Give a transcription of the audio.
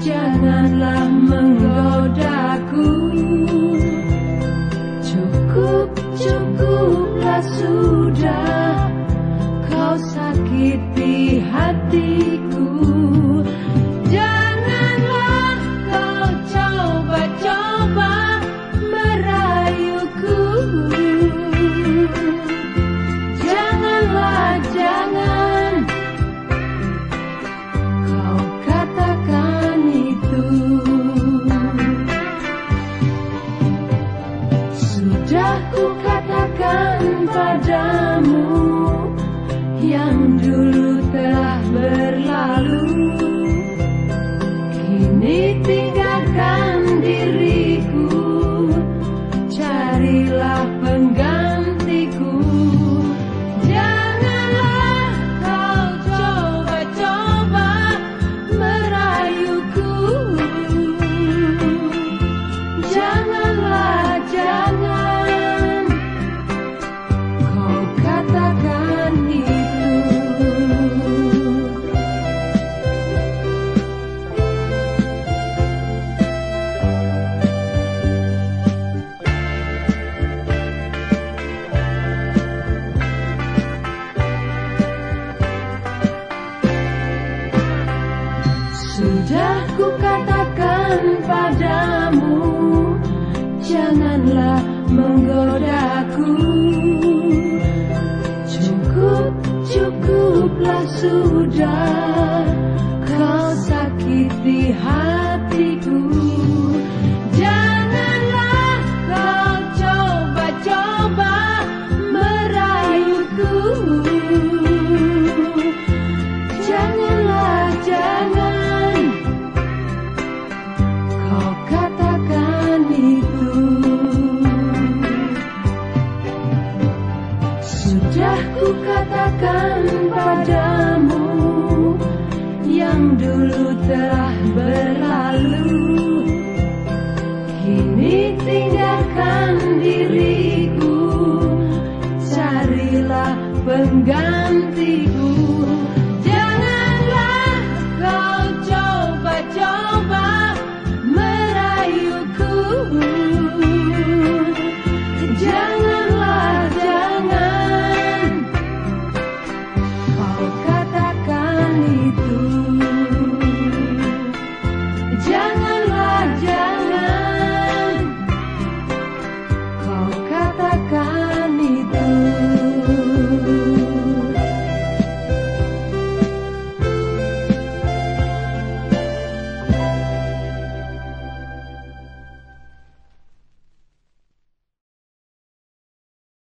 Janganlah menggodaku. Cukup, cukuplah sudah Kau sakiti tinggalkan padamu Janganlah menggodaku. Cukup, cukuplah sudah Kau sakiti hatiku sudah ku katakan padamu yang dulu telah berlalu kini tinggalkan